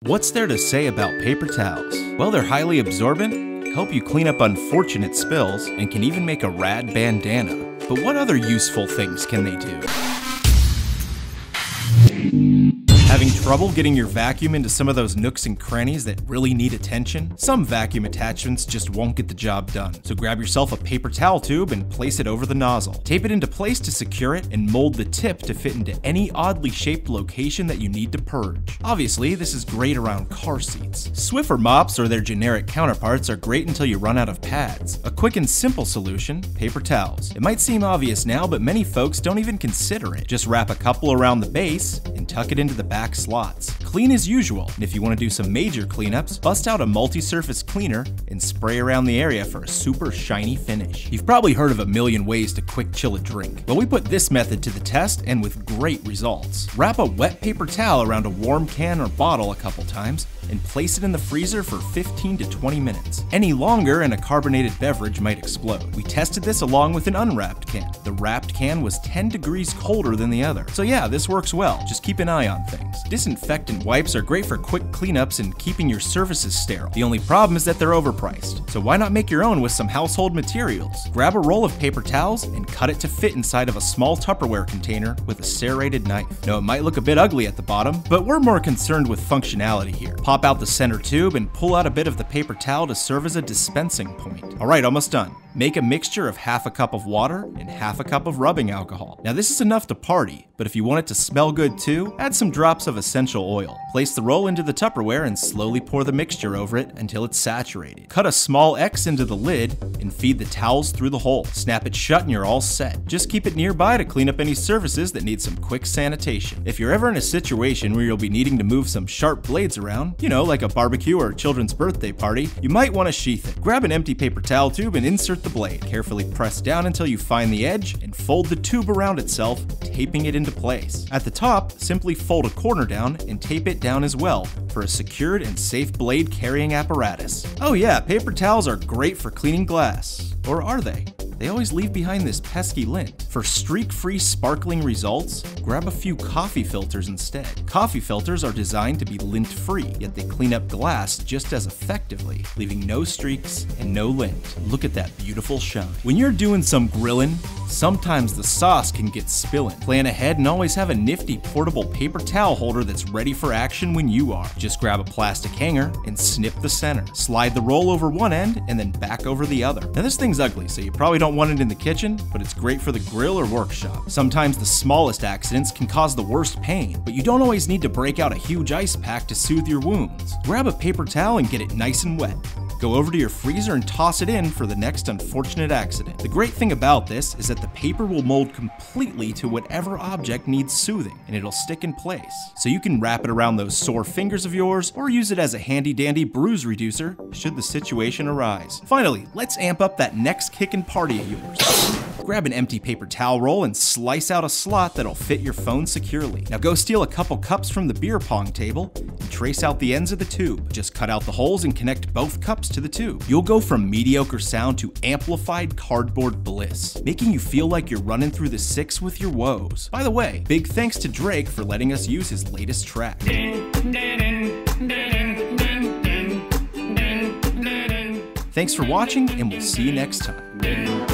What's there to say about paper towels? Well, they're highly absorbent, help you clean up unfortunate spills, and can even make a rad bandana. But what other useful things can they do? Having trouble getting your vacuum into some of those nooks and crannies that really need attention? Some vacuum attachments just won't get the job done. So grab yourself a paper towel tube and place it over the nozzle. Tape it into place to secure it and mold the tip to fit into any oddly shaped location that you need to purge. Obviously, this is great around car seats. Swiffer mops or their generic counterparts are great until you run out of pads. A quick and simple solution, paper towels. It might seem obvious now, but many folks don't even consider it. Just wrap a couple around the base and tuck it into the back slots. Clean as usual, and if you want to do some major cleanups, bust out a multi-surface cleaner and spray around the area for a super shiny finish. You've probably heard of a million ways to quick chill a drink, but we put this method to the test and with great results. Wrap a wet paper towel around a warm can or bottle a couple times, and place it in the freezer for 15 to 20 minutes. Any longer and a carbonated beverage might explode. We tested this along with an unwrapped can. The wrapped can was 10 degrees colder than the other. So yeah, this works well, just keep an eye on things. Disinfectant wipes are great for quick cleanups and keeping your surfaces sterile. The only problem is that they're overpriced. So why not make your own with some household materials? Grab a roll of paper towels and cut it to fit inside of a small Tupperware container with a serrated knife. Now it might look a bit ugly at the bottom, but we're more concerned with functionality here. Pop out the center tube and pull out a bit of the paper towel to serve as a dispensing point. Alright, almost done. Make a mixture of half a cup of water and half a cup of rubbing alcohol. Now this is enough to party, but if you want it to smell good too, add some drops of essential oil. Place the roll into the Tupperware and slowly pour the mixture over it until it's saturated. Cut a small X into the lid and feed the towels through the hole. Snap it shut and you're all set. Just keep it nearby to clean up any surfaces that need some quick sanitation. If you're ever in a situation where you'll be needing to move some sharp blades around, you know, like a barbecue or a children's birthday party, you might want to sheath it. Grab an empty paper towel tube and insert the blade. Carefully press down until you find the edge and fold the tube around itself, taping it into place. At the top, simply fold a corner down and tape it down as well for a secured and safe blade carrying apparatus. Oh yeah, paper towels are great for cleaning glass. Or are they? They always leave behind this pesky lint. For streak-free sparkling results, grab a few coffee filters instead. Coffee filters are designed to be lint-free, yet they clean up glass just as effectively, leaving no streaks and no lint. Look at that beautiful shine. When you're doing some grilling, sometimes the sauce can get spilling. Plan ahead and always have a nifty portable paper towel holder that's ready for action when you are. Just grab a plastic hanger and snip the center. Slide the roll over one end and then back over the other. Now this thing's ugly, so you probably don't want it in the kitchen, but it's great for the grill or workshop. Sometimes the smallest accidents can cause the worst pain, but you don't always need to break out a huge ice pack to soothe your wounds. Grab a paper towel and get it nice and wet. Go over to your freezer and toss it in for the next unfortunate accident. The great thing about this is that the paper will mold completely to whatever object needs soothing, and it'll stick in place. So you can wrap it around those sore fingers of yours, or use it as a handy dandy bruise reducer should the situation arise. Finally, let's amp up that next kickin' party of yours. Grab an empty paper towel roll and slice out a slot that'll fit your phone securely. Now go steal a couple cups from the beer pong table trace out the ends of the tube. Just cut out the holes and connect both cups to the tube. You'll go from mediocre sound to amplified cardboard bliss, making you feel like you're running through the six with your woes. By the way, big thanks to Drake for letting us use his latest track. Thanks for watching, and we'll see you next time.